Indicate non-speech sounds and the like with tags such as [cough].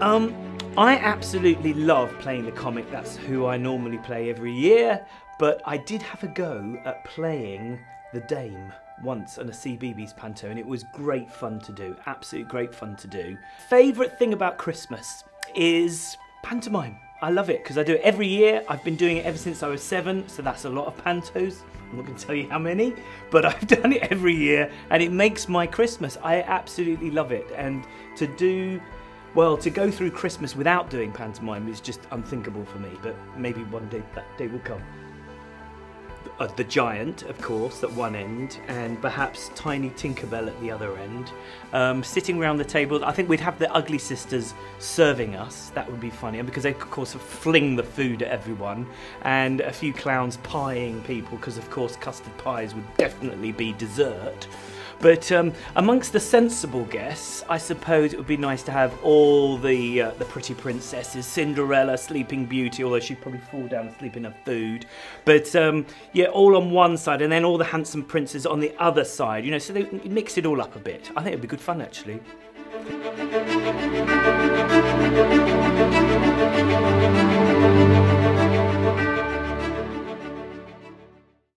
Um, absolutely love playing the comic. That's who I normally play every year. But I did have a go at playing the Dame once on a CBeebies panto, and it was great fun to do. Absolute great fun to do. Favourite thing about Christmas is pantomime. I love it because I do it every year. I've been doing it ever since I was seven, so that's a lot of pantos. I'm not going to tell you how many, but [laughs] I've done it every year and it makes my Christmas. I absolutely love it. And to do, well, to go through Christmas without doing pantomime is just unthinkable for me, but maybe one day that day will come uh, the giant, of course, at one end, and perhaps tiny Tinkerbell at the other end, um, sitting around the table. I think we'd have the Ugly Sisters serving us. That would be funny, because they, of course, fling the food at everyone, and a few clowns pieing people, because, of course, custard pies would definitely be dessert. But um, amongst the sensible guests, I suppose it would be nice to have all the uh, the pretty princesses, Cinderella, Sleeping Beauty, although she'd probably fall down asleep in her food. But um, yeah, all on one side, and then all the handsome princes on the other side. You know, so they mix it all up a bit. I think it'd be good fun actually.